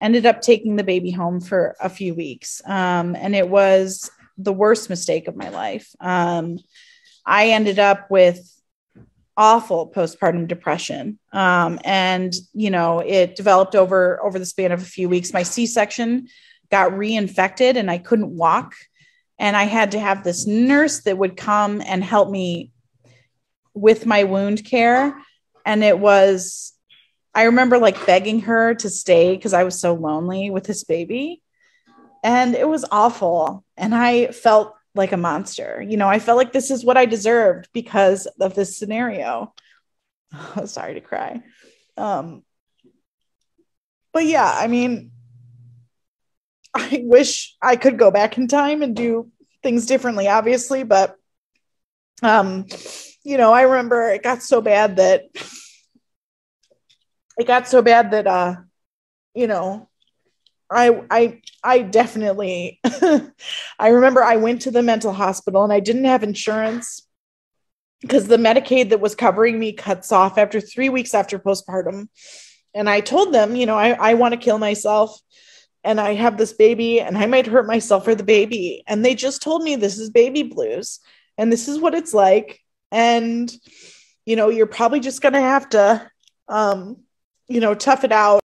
ended up taking the baby home for a few weeks. Um, and it was the worst mistake of my life. Um, I ended up with awful postpartum depression. Um, and, you know, it developed over, over the span of a few weeks. My C-section got reinfected and I couldn't walk. And I had to have this nurse that would come and help me with my wound care. And it was, I remember like begging her to stay because I was so lonely with this baby. And it was awful. And I felt like a monster. You know, I felt like this is what I deserved because of this scenario. Sorry to cry. Um, but yeah, I mean, I wish I could go back in time and do things differently, obviously, but um, you know, I remember it got so bad that it got so bad that uh, you know, I I I definitely I remember I went to the mental hospital and I didn't have insurance because the Medicaid that was covering me cuts off after three weeks after postpartum. And I told them, you know, I, I want to kill myself and I have this baby and I might hurt myself or the baby. And they just told me this is baby blues and this is what it's like. And, you know, you're probably just going to have to, um, you know, tough it out